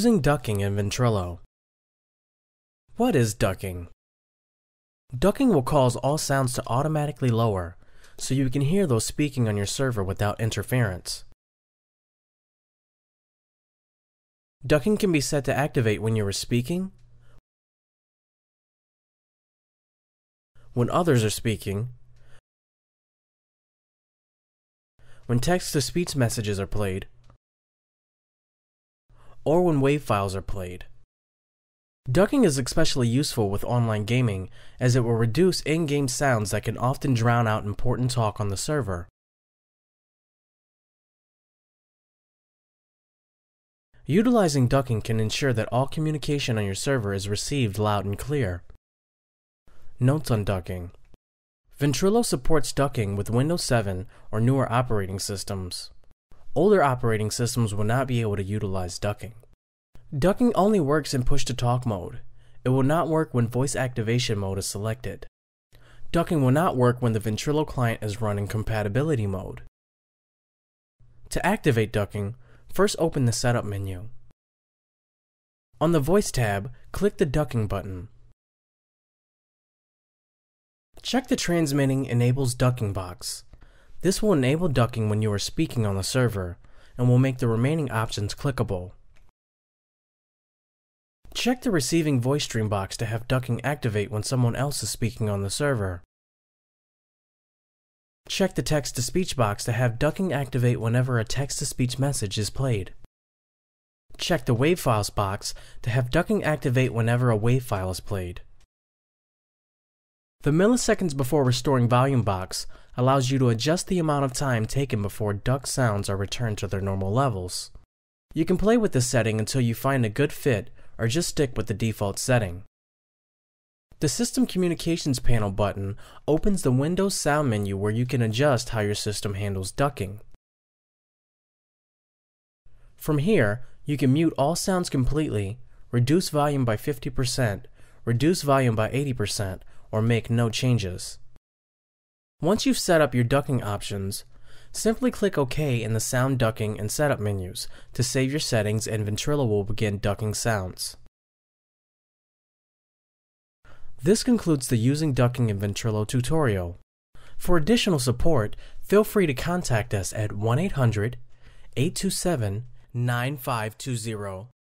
Using ducking in Ventrilo. What is ducking? Ducking will cause all sounds to automatically lower, so you can hear those speaking on your server without interference. Ducking can be set to activate when you are speaking, when others are speaking, when text to speech messages are played, or when WAV files are played. Ducking is especially useful with online gaming as it will reduce in-game sounds that can often drown out important talk on the server. Utilizing ducking can ensure that all communication on your server is received loud and clear. Notes on ducking. Ventrilo supports ducking with Windows 7 or newer operating systems. Older operating systems will not be able to utilize ducking. Ducking only works in push-to-talk mode. It will not work when voice activation mode is selected. Ducking will not work when the Ventrilo client is run in compatibility mode. To activate ducking, first open the Setup menu. On the Voice tab, click the Ducking button. Check the Transmitting Enables Ducking box. This will enable ducking when you are speaking on the server, and will make the remaining options clickable. Check the Receiving Voice Stream box to have ducking activate when someone else is speaking on the server. Check the Text to Speech box to have ducking activate whenever a text to speech message is played. Check the WAV files box to have ducking activate whenever a WAV file is played. The milliseconds before restoring volume box allows you to adjust the amount of time taken before duck sounds are returned to their normal levels. You can play with this setting until you find a good fit or just stick with the default setting. The System Communications Panel button opens the Windows Sound menu where you can adjust how your system handles ducking. From here, you can mute all sounds completely, reduce volume by 50%, reduce volume by 80%, or make no changes. Once you've set up your ducking options, simply click OK in the Sound Ducking and Setup menus to save your settings and Ventrilo will begin ducking sounds. This concludes the Using Ducking in Ventrilo tutorial. For additional support, feel free to contact us at 1 800 827 9520.